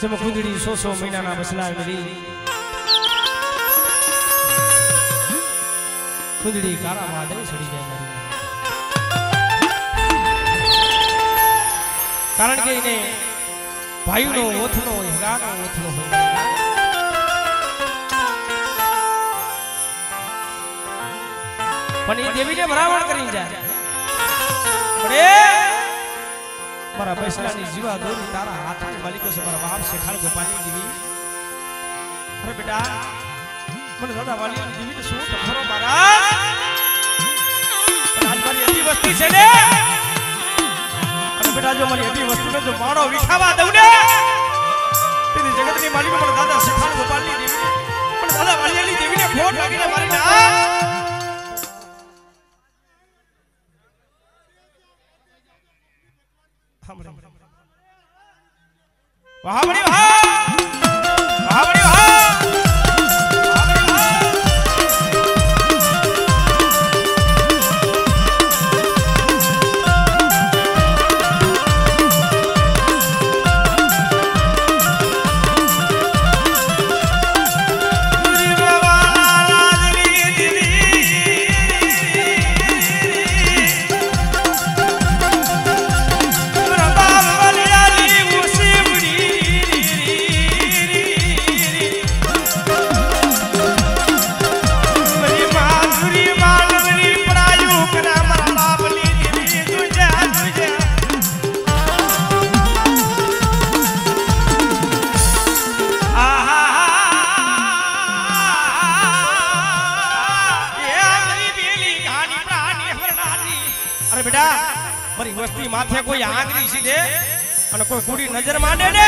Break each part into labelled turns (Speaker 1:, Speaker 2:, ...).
Speaker 1: જેમાં કુંદડી સો સો મહિનાના બસલા મરી કુંદડી કાળા વાદળી સડી જાય કારણ કે એને ભાઈનો ઓથનો હોય ઓથનો હોય. પણ એ દેવીને બરાબર કરી જાય. પણ મારા પૈસાની જીવા દોરી તારા હાથની માલિકો છે, મારા બાપ શેખાડ ગોપાલની જીવી અરે બેટા, મને દાદા વાલીની દેવીને શું ટફરો મારા પણ આજ એટલી વસ્તી છે ને? અરે બેટા, જો મારી એટલી વસ્તુને જો માણો વિખાવા દઉં ને? તેની જગતની માલિકો મને દાદા શેખાડ ગોપાલની દેવીને. પણ દાદા વાલીની દેવીને ખોટ લાગીને મારી ના. વહાવડી વહા. અરે બેટા મારી વસ્તી માથે કોઈ આંગળી સીધે અને કોઈ કુડી નજર માંડે ને?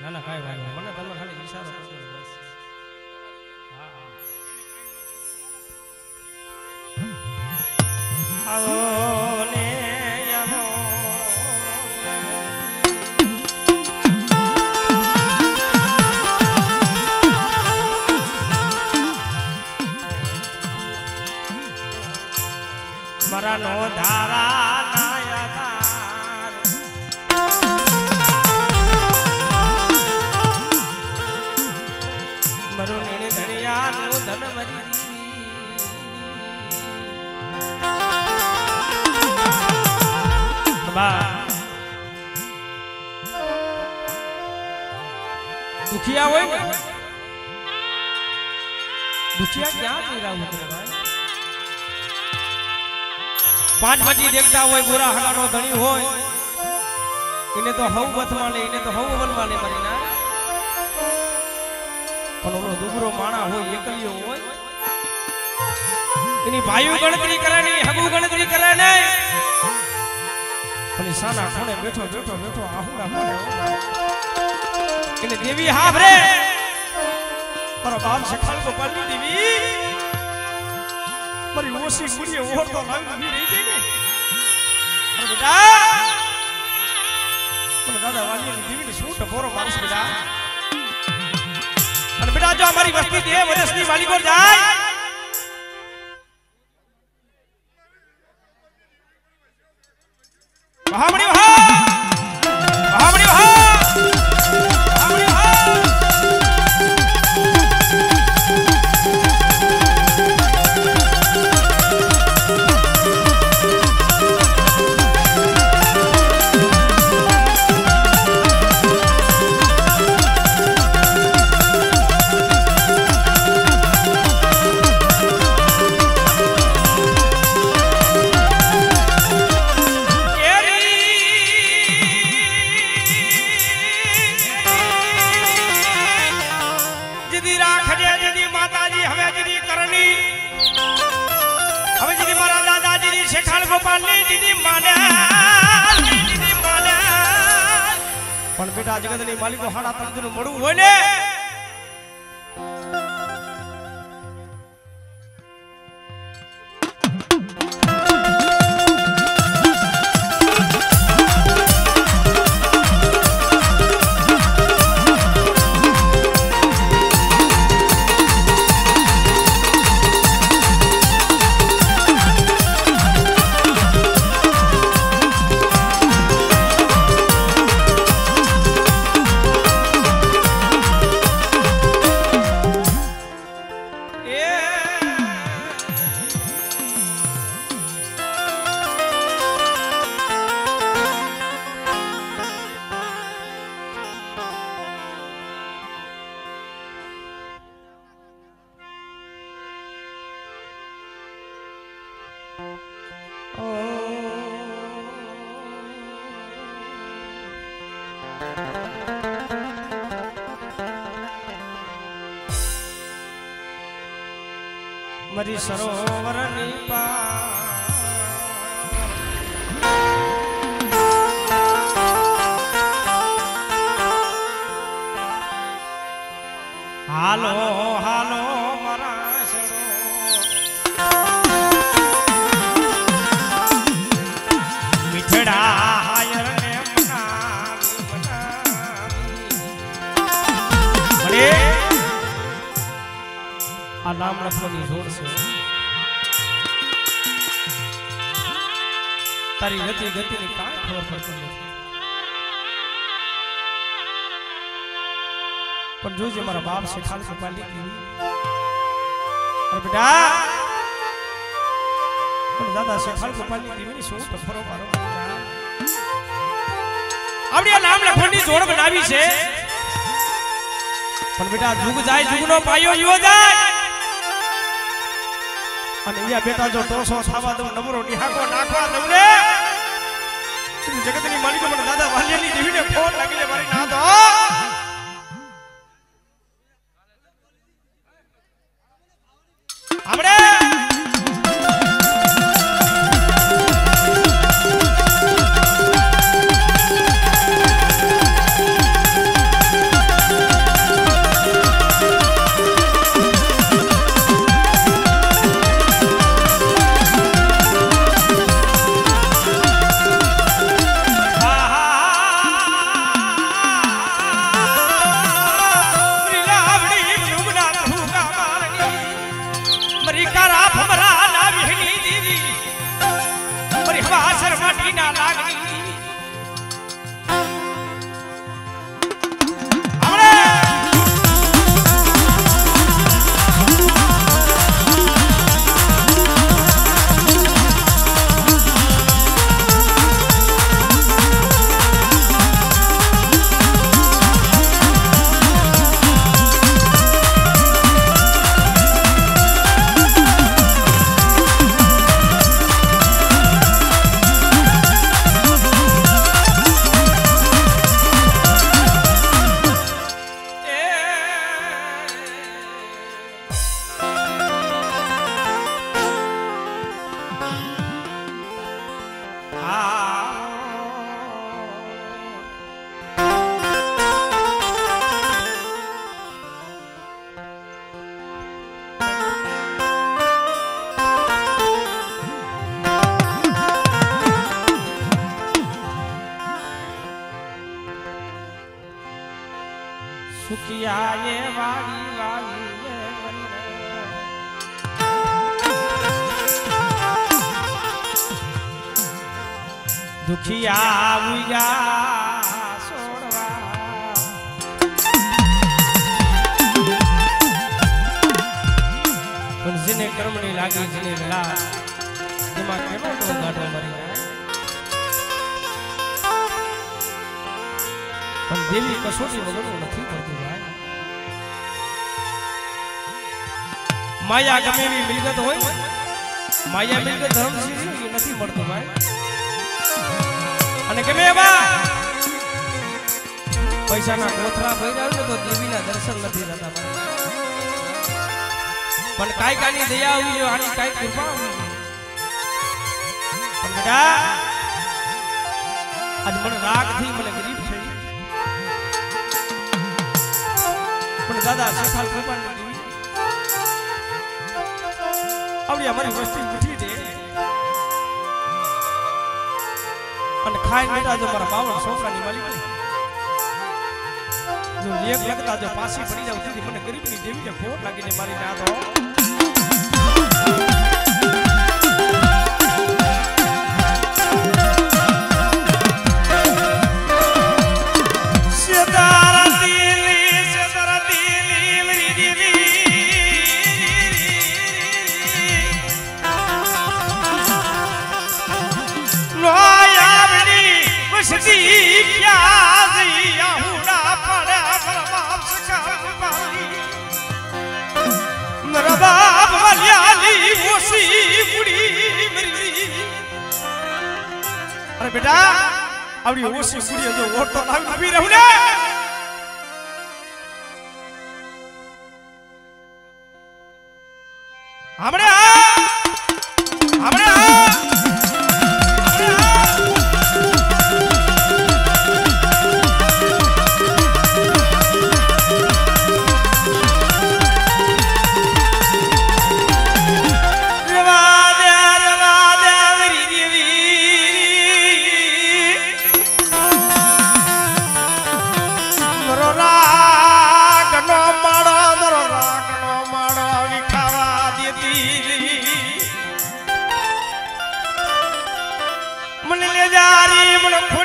Speaker 1: ના ના કાંઈ વાંધો મને તમે ખાલી ઈશારો કરજો બસ આવો ને આવો. મરનો ધારા બા દુખિયા હોય ને? દુખિયા ક્યાં જઈ રહ્યા ઉતરે ભાઈ? પાંચ પછી દેખતા હોય બુરા હડાનો ધણી હોય. એને તો હવ બથમાં લે, એને તો હવ વનમાં લે મારી ના. પણ ઓલો દુબરો માણા હોય, એકલીઓ હોય. એની ભાઈઓ ગણતરી કરે નહીં, હગુ ગણતરી કરે નહીં. પણ સાના ખૂણે બેઠો બેઠો બેઠો આહુડા પડે એને દેવી હાભરે. મારો બાપ સખાલ ગોપાલની દેવી. મારી ઓછી ગુડીએ ઓળતો લાવી ઊભી રહી ગઈ ને. અરે બેટા. મને દાદા વાલીની દેવીને શું ટપોરો મારસ બેટા? અને બેટા જો અમારી વસ્તી બે વર્ષની વાલીકો જાય મરી આ નામ લખવાની જોડ છે. તારી ગતિ ગતિની કાંઈ ખબર પડતી નથી. પણ જોજે, મારા બાપ છે કપાલી પાલી કેવી બેટા! પણ દાદા શેખાલ કપાલી કીધી શું ટફરો મારો આપણે આ નામ લખવાની જોડ બનાવી છે. પણ બેટા, જુગ જાય, જુગનો પાયો યો જાય. અને અહીંયા બેટા જો ટોસો ખાવા દઉં નમરો નિહાકો નાખવા દઉં ને. જગતની માલિકો મને, દાદા, વાલિયાની દેવીને ફોન લાગી મારી ના દો પણ દેવી કસોટી વગરનું નથી કરતું માયા ગમે એવી મિલકત હોય, માયા મિલકત ધર્મ એ નથી મળતું ભાઈ. અને ગમે એવા પૈસાના કોથરા ભર્યા ને તો દેવીના દર્શન નથી થતા પણ કાંઈ કાની દયા આવી જોઈએ આની કાંઈ કૃપા. પણ બેટા, આજ મને રાગથી મને ગરીબ થઈ પણ દાદા શેખાલ દેવી આવડી અમારી વસ્તી ઉઠી દે અને ખાઈ બેટા જો મારા બાવન છોકરાની માલિક. જો લેખ લગતા જો પાછી પડી જાવ સુધી મને ગરીબની દેવીને ખોટ લાગીને મારી ના દો આવડી ઓછી ગુડીએ જો ઓટો લાવી ઊભી રહું ને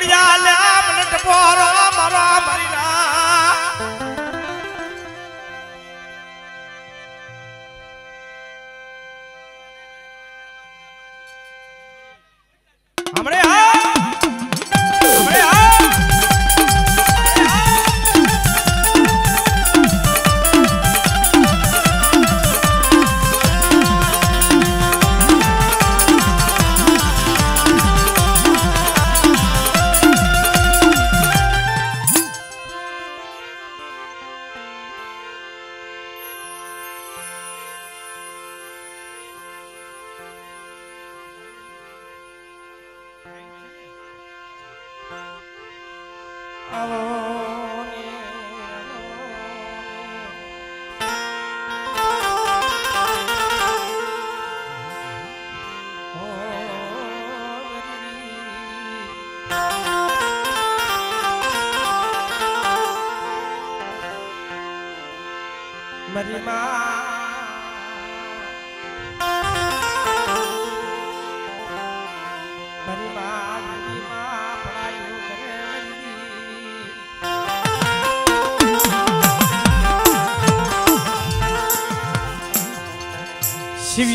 Speaker 2: ખોડિયા લે મને પોરો મારો મરી આવો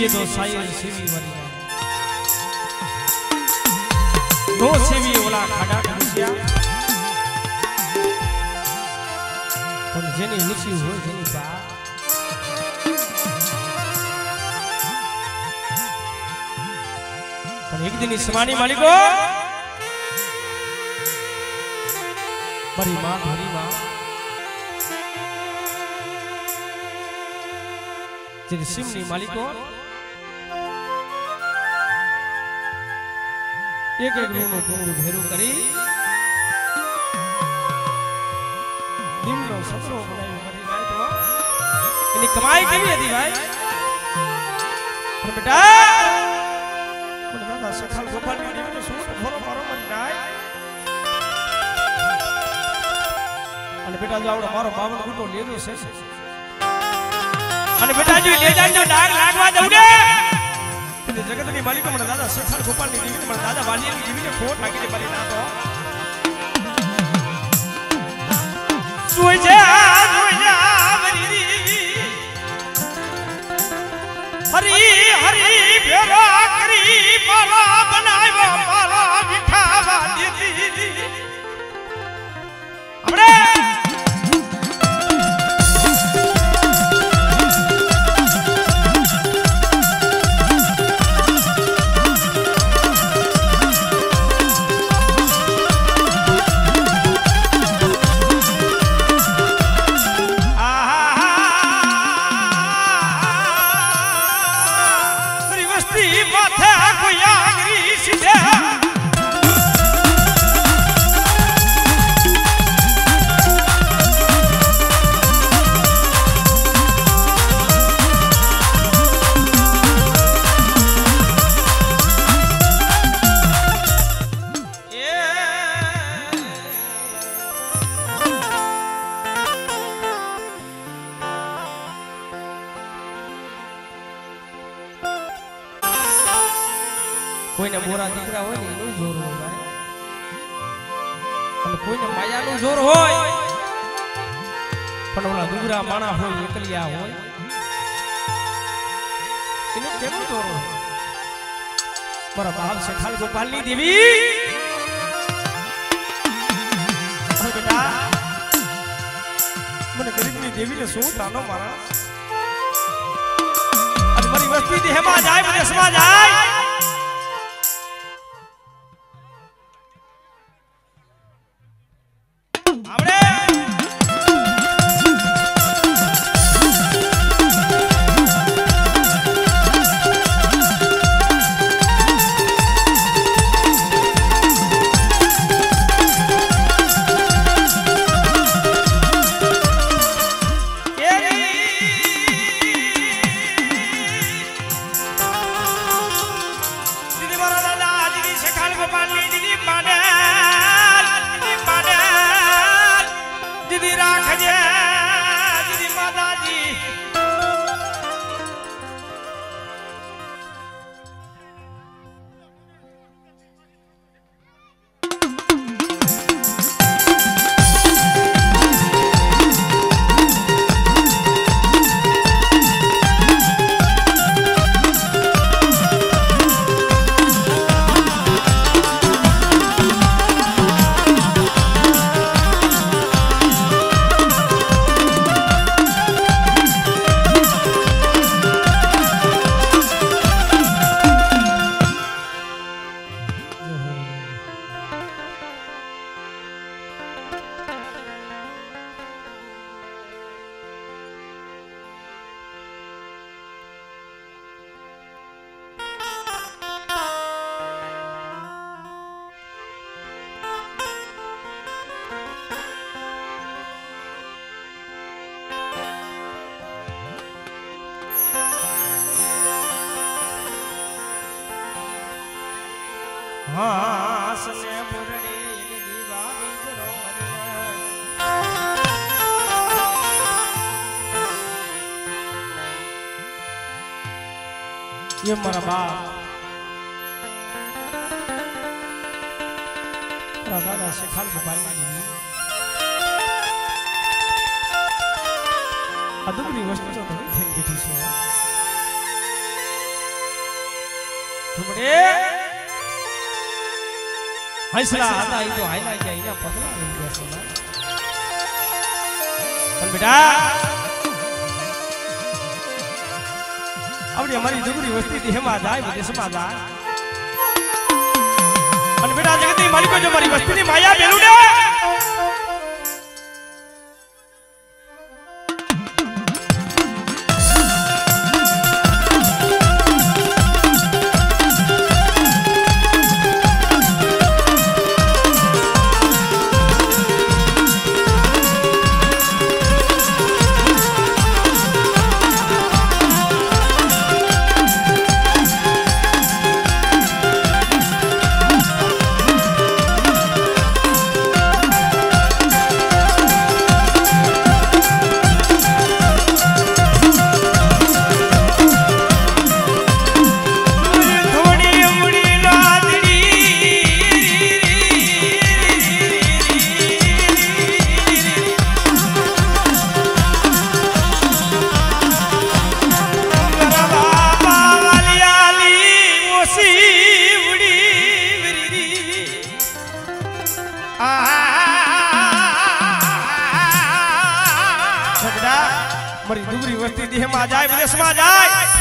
Speaker 1: શિવીએ તો સાયર વરિયા વરી નો શિવી ઓલા ખાડા ઘૂસ્યા પણ જેની નીચી હોય જેની પા પણ એક દિન સમાની માલિકો મારી માં ધોરી માં જેની સિમની માલિકો એક એક રૂમનું કુંડું ભેરું કરી. દીવનો સસરો બનાવ્યો મારી રાઈતો એની કમાઈ કેવી હતી ભાઈ? પણ બેટા, પણ અને બેટા, જો આવડો મારો બાવન ગુટો લેજો છે. અને બેટા, જો લે જાજો ડાગ લાગવા દઉં ને જગતની માલિકો મને દાદા સખાલ ગોપાલની દીવીને મને દાદા વાલિયાની દીવીને ખોટ દે મારી નાખો
Speaker 2: જોઈ જા જોઈ જા, વરી. દેવી હરી હરી ભેરા કરી મારો
Speaker 1: અને કોઈને માયાનું જોર હોય, પણ ઓલા માણા હોય એકલિયા ગોપાલની દેવી. બેટા, મને ગરીબની દેવીને શું તાનો મારા. મારી વસ્તી જાય એ મારા બાપ દાદા શેખાલ ગોપાલની દુબળી વસ્તુ તો ઘણી થઈ બેઠી છે ધુમડે હસલા હતા એ તો હાયલા ગયા એના પગલા રહી ગયા છે પણ બેટા આપણી અમારી જુગરી વસ્તી દેહમાં જાય વિદેશમાં જાય. અને બેટા જગતની માલિકો જો મારી વસ્તીની માયા મેલું મારી દુગરી વસ્તી દેહમાં જાય વિદેશમાં જાય.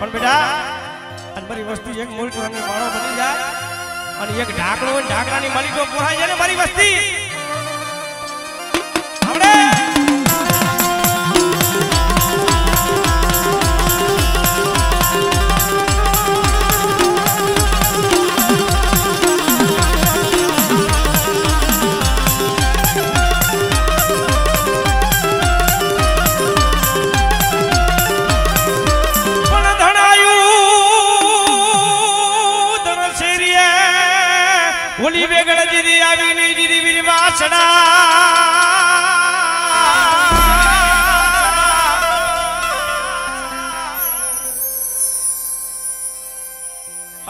Speaker 1: પણ બેટા અને વસ્તી એક મૂળ અને માળો બની જાય. અને એક ઢાકણો ઢાકડાની ઢાકણાની માલિકો પોહાય છે ને મારી વસ્તી.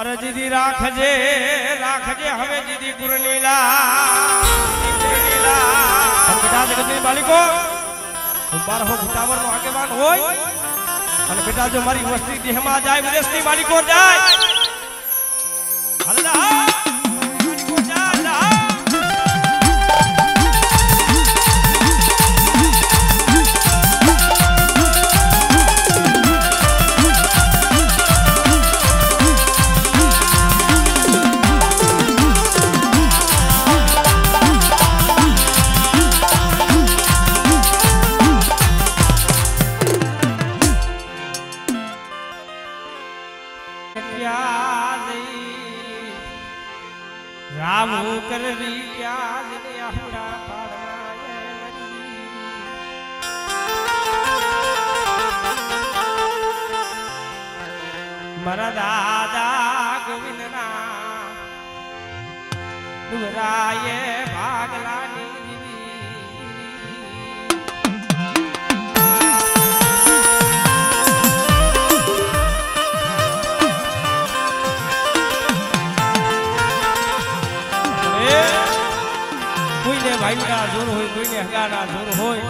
Speaker 1: અરે દીદી રાખજે રાખજે હવે દીદી ગુરલીલા. બેટા જગતની બાલિકો હું બારહો ભૂતાવર નો આગેવાન હોય. અને બેટા, જો મારી વસ્તી દેહમાં જાય, વિદેશની બાળકો જાય. મારા દાદા ગોવિંદના ડુરાએ ભાગલાની કોઈને ભાઈના જોર હોય કોઈને હગાના જોર હોય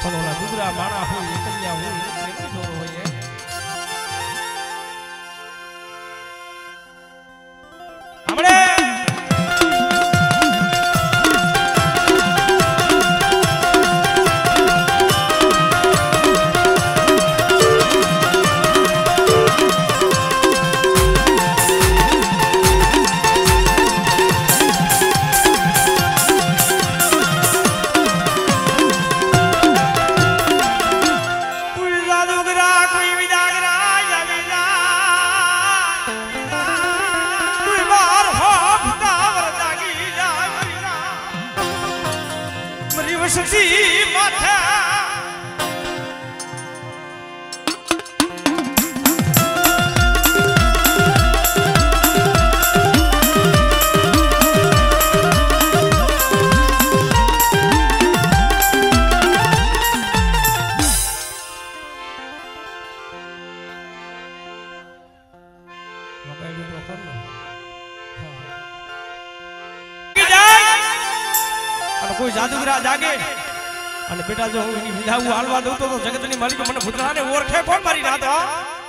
Speaker 1: પણ ઓલા દુગરા માણા હોય એકલ્યા હોય તો જગતની માલિક મને ભૂતરાને ઓળખે કોણ મારી નાથ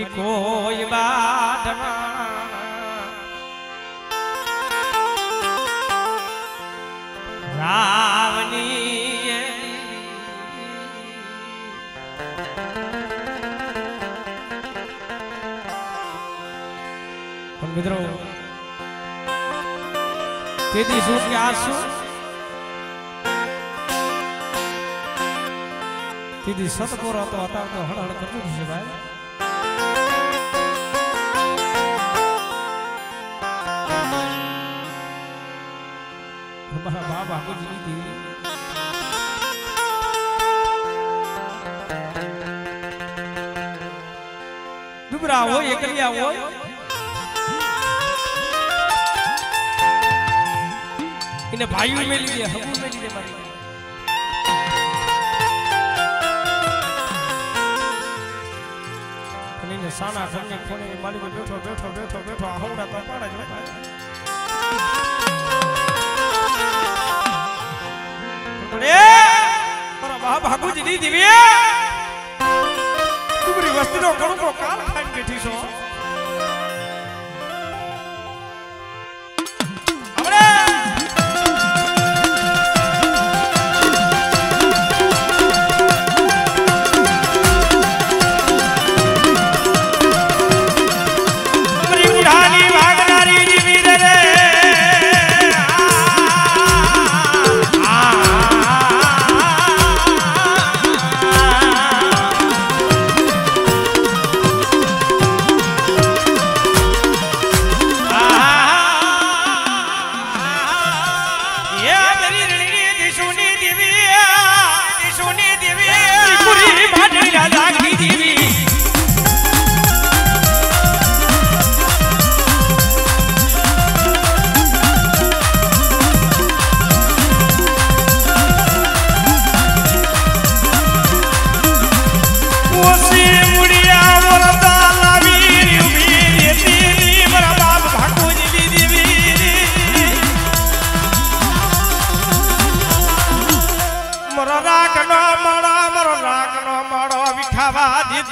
Speaker 1: મરી કોઈ વાત રાવની મિત્રો, તેથી શું કે આ શું? તેથી સતપોરો તો હતા તો હળહળ કરતું છે ભાઈ. મારા બાપ આખું જીવી ડુબરા હોય, એકલિયા હોય. એને ભાઈઓ મેલી દે હબુ મેલી દે મારી સાના ઘરને ખોને મારી બેઠો બેઠો બેઠો બેઠો, આહુડા તો પાડે જ મારા બાપ ભાગુજી ની દિવ્ય ડુબરી વસ્તીનો કણકો કાલ ખાઈ બેઠી છો.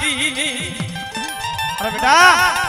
Speaker 2: દીધી અરે બેટા